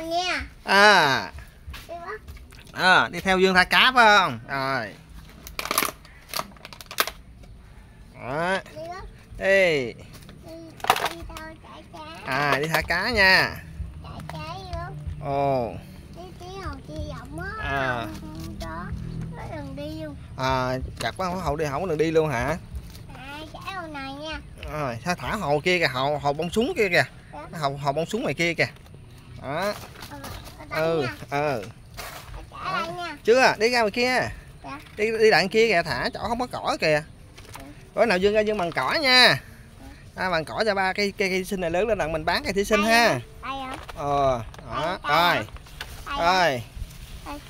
rồi nha. À. À, đi theo dương thả cá phải không? Rồi. Đó đi. À đi thả cá nha. Ồ. À. à chặt quá hậu đi không có đường đi luôn hả? À rồi sao thả hồ kia kìa hồ hồ bông súng kia kìa. Dạ. hồ hồ bông súng ngoài kia kìa đó. Đây ừ ừ chưa đi ra ngoài kia. Dạ. đi đi đằng kia kìa thả chỗ không có cỏ kìa. Bữa nào dương ra dương bằng cỏ nha. À, bằng cỏ cho ba cây cây thí sinh này lớn lên đặng mình bán cây thí sinh ha. Ờ đó. Rồi. Rồi.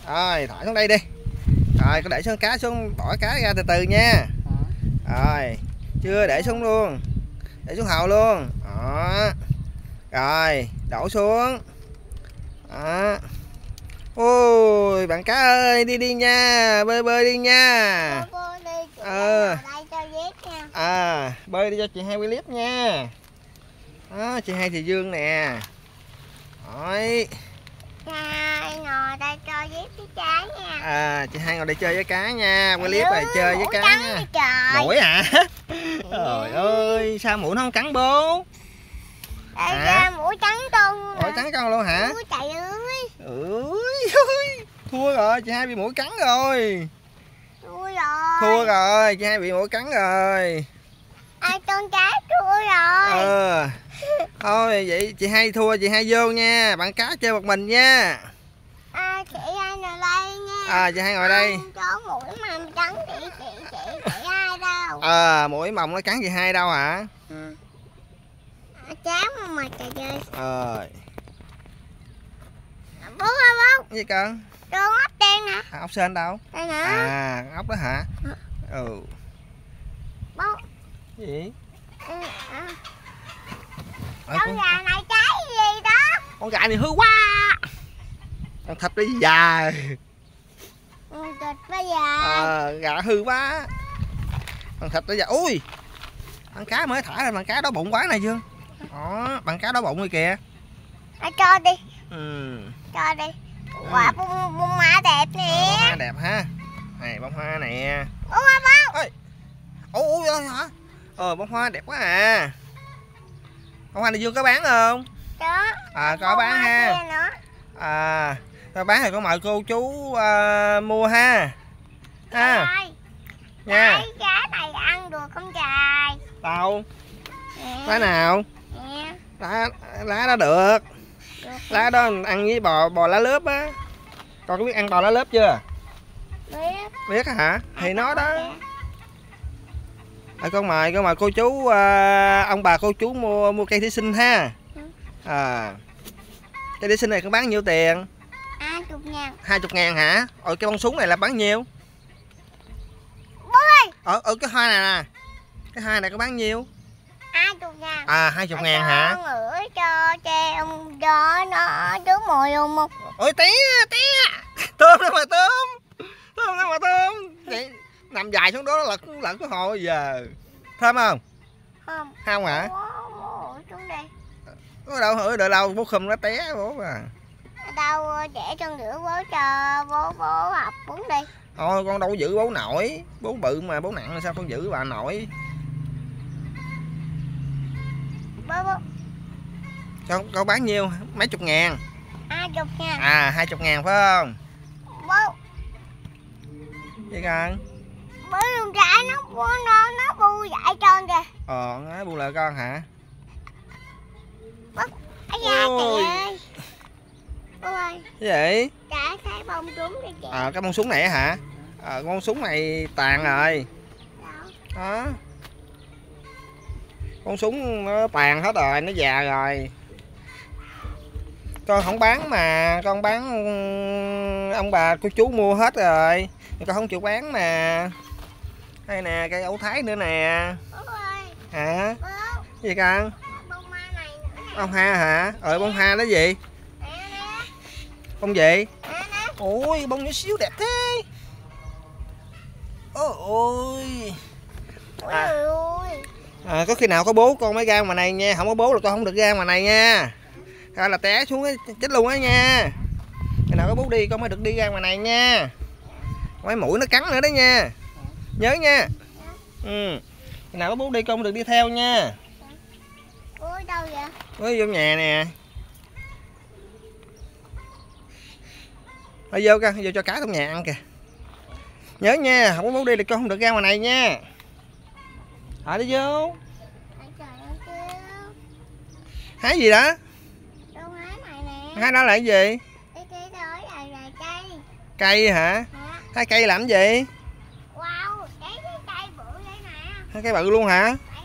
Rồi thả xuống đây đi. Rồi có để xuống cá xuống bỏ cá ra từ từ nha. Rồi. Chưa để xuống luôn. Để xuống hậu luôn. Đó. Rồi đổ xuống đó. Ôi bạn cá ơi đi đi nha bơi bơi đi nha. Ờ. à bơi đi cho chị hai clip nha. Đó chị hai thì dương nè. Rồi. Hai ngồi đây cho dép với trái nha. À chị hai ngồi đây chơi với cá nha. Clip này chơi với cá nha. trời. Mũi hả? Trời ơi sao mũi nó không cắn bố? Hả? ra mũi trắng con mũi cắn con luôn hả? Chạy ơi. Ui thua rồi chị hai bị mũi cắn rồi. Thua rồi. Thua rồi chị hai bị mũi cắn rồi. Ai con cá thua rồi. Ờ. Thôi vậy chị hai thua chị hai vô nha. Bạn cá chơi một mình nha. À, chị ai ngồi đây nha. À chị hai ngồi đây. Có mũi mà trắng chị chị chị chị ai đâu. Ờ mũi mồng nó cắn chị hai đâu hả? À, cháo mà trời chơi ờ bố ơi bố. Gì con con ốc đen nè. À, ốc sên đâu? Đây nè. À ốc đó hả? Ừ. Bố. Gì? Ừ, à. Con gà này trái gì đó? Con gà này hư quá. Con thịt nó dài. Ừ, thịt bây giờ ờ gà hư quá. Con thịt nó dài. Ui. Con cá mới thả ra bằng cá đó bụng quá này dương đó bằng cá đó bụng rồi kìa. À, cho đi ừ. Cho đi quả bông bông má đẹp nè. Bông hoa đẹp ha. Này bông hoa nè. Bố ơi bố ủa ủa hả? Ờ bông hoa đẹp quá à. Bông hoa này dương có bán không? Đó à có bông bán hoa ha à có bán thì có mời cô chú à, mua ha. Ha. Trời nha. Cái cá này ăn được không trời? Đâu? Lá nào? Lá lá đó được. Lá đó ăn với bò bò lá lớp á. Con có biết ăn bò lá lớp chưa? Biết. biết hả? Thì nó đó. à, con mời con mời cô chú à, ông bà cô chú mua mua cây thí sinh ha. Ừ. à cây thí sinh này có bán nhiêu tiền? Hai chục ngàn. Hai chục ngàn hả? Rồi cái bông súng này là bán nhiêu? Ở ở cái hoa này nè. Cái hoa này có bán nhiêu Hai chục ngàn. À hai chục ngàn hả? ngửi cho treo cho nó trước mồi luôn không? Ôi té té. Tôm đâu mà tôm? Tôm đâu mà tôm? Vậy nằm dài xuống đó lật lật cái hồ giờ. Thơm không? Không. Không hả? Bố xuống đây. Có đâu hửi đợi đâu bố khum nó té bố à. Đâu để chân rửa bố cho bố bố học uống đi. Thôi con đâu có giữ bố nổi. Bố bự mà bố nặng sao con giữ bà nổi Bố bố con con bán nhiêu? Mấy chục ngàn. Hai chục ngàn. À hai chục ngàn phải không? Bố vậy con Bố dùng trái nó bố nó nó bu dại trơn kìa. Ờ nói buông lời con hả? Ây da Ôi. chị ơi. Bố ơi. Cái gì? Trả cái bông trúng đi chị à cái bông súng này hả? À, con bông súng này tàn rồi. Đó con súng nó tàn hết rồi, nó già rồi. Con không bán mà, con bán ừ, ông bà cô chú mua hết rồi. Con không chịu bán mà. Đây nè, cây ấu thái nữa nè. Hả? Gì con? Bông hoa hả? Ờ bông hoa đó gì? Bông gì? Ôi, bông nhỏ xíu đẹp thế. Ôi ôi Ôi. À ôi à, có khi nào có bố con mới ra ngoài này nha. Không có bố là con không được ra ngoài này nha. Ra là té xuống chết luôn á nha. Khi nào có bút đi con mới được đi ra ngoài này nha. Mấy mũi nó cắn nữa đó nha. Nhớ nha. Ừ. Khi nào có bút đi con mới được đi theo nha. Bố đâu vậy? Mới vô nhà nè. Thôi vô coi, vô cho cá trong nhà ăn kìa. Nhớ nha, không có bút đi thì con không được ra ngoài này nha Thôi đi vô. Hái gì đó? đâu hái này nè. Hái đó là cái gì? cái cái đó là là cây. Cây hả? hả Hái cây làm cái gì? wow cái cây bự đây nè. Hái cây bự luôn hả? cây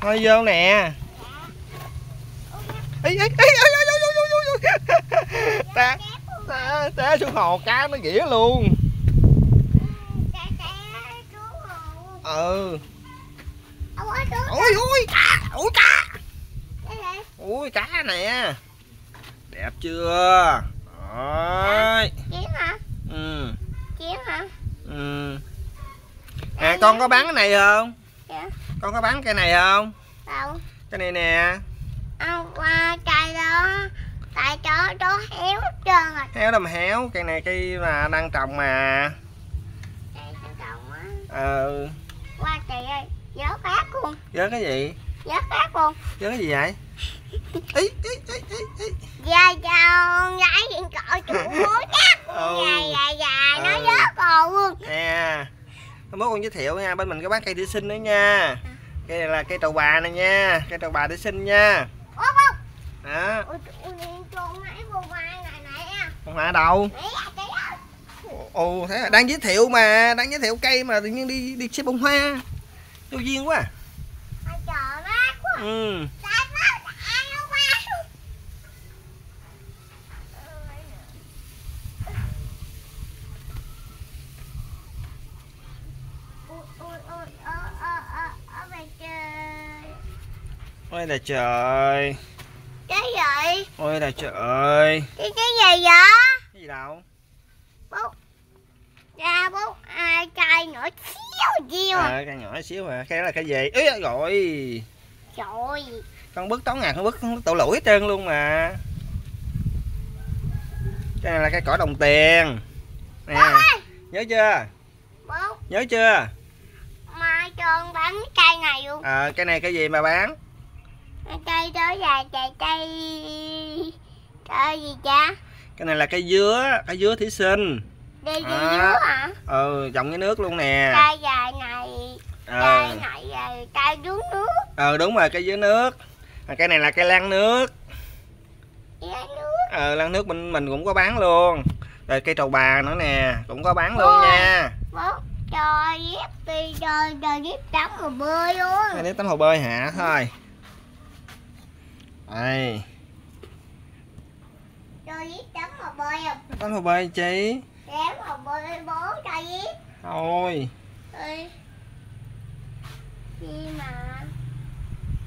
Thôi vô nè. Ý, ý, ý, ý, ý, ý. Té, té, té xuống hồ cá nó ghĩa luôn. Ừ. Ôi, ôi, cá, ôi cá. Ui cá nè. Đẹp chưa? Rồi. Chiến hả? Ừ. Chiến hả? Ừ. Nè con có bán cái này không? Dạ. Con có bán cây này không? Đâu? Cái này nè. Ông qua cây đó tại chỗ đó héo hết trơn rồi. Héo đâu mà héo Cây này cây mà đang trồng mà. Cây thằng chồng á. Ờ. Qua chị ơi nhớ phát luôn. Nhớ cái gì? Nhớ phát luôn. Nhớ cái gì vậy? Ý, ý, ý, ý, ý. Dạ chào gái điện thoại chủ mối chắc. Ừ. Dạ dạ dạ nó Ừ. nhớ còn luôn. Nè Hôm bố con giới thiệu nha Bên mình có bán cây thủy sinh nữa nha. Cây này là cây trầu bà này nha Cây trầu bà thủy sinh nha à. con hoa đâu ồ thế là đang giới thiệu mà đang giới thiệu cây mà tự nhiên đi đi xếp bông hoa vô duyên quá ừ. Ôi là trời gì? Ôi là trời Cái cái gì vậy? Cái gì đâu? Bố. Ra bố ai cây nữa xíu chiêu à. à, Cây nhỏ xíu mà Cây đó là cây gì? Ý rồi Trời Con bứt tón ngàn con bứt tổ lũi hết trơn luôn mà. Cái này là cây cỏ đồng tiền. Nè ơi. Nhớ chưa? Bố. Nhớ chưa? Mai trơn bán cái cây này luôn. À, Cây này cây gì mà bán? Cái cây đó là cây. Cây Cây gì cha? Cái này là cây dứa Cây dứa thủy sinh. Đi À. dứa hả? Ừ trồng cái nước luôn nè. Cây dài này Ờ Cây này là cây dướng nước. Ờ đúng rồi cây dứa nước. À, cây này là cây lan nước. Dứa nước. Ờ lan nước mình mình cũng có bán luôn. Rồi cây trầu bà nữa nè cũng có bán luôn Ôi. nha. Bố cho dép đi cho cho dép tắm mà bơi luôn. Đến tắm hồ bơi hả? Thôi đây cho giết chấm à. hồ bơi không chấm hồ bơi chị chém hồ bơi bố cho giết thôi. Ê. đi mà.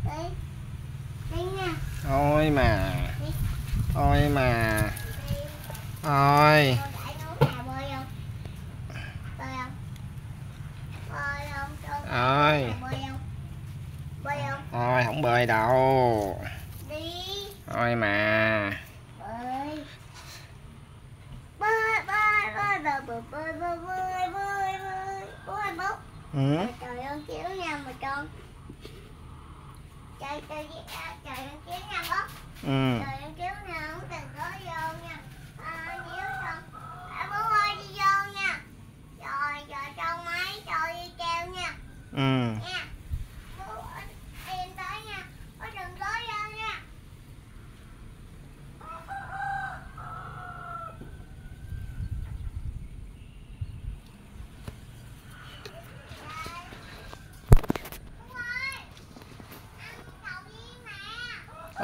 Đi. Đi nha. Thôi mà. Đi. thôi mà. Đi. thôi. Ơi rồi không bơi đâu. Ôi mà ừ. ừ. Trời ơi, kiểu nhà mà con Trời, trời, trời, kiểu nhà bóc Ừ. Trời ơi, kiểu nhà không từng có vô nha À, nếu không à, Bố ơi, đi vô nha Trời, trời, trong máy, trời, đi treo nha Ừ. Nha.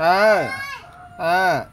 哎，哎。